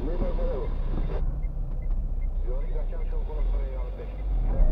Rumor below. You only got chance to go on play on a bit.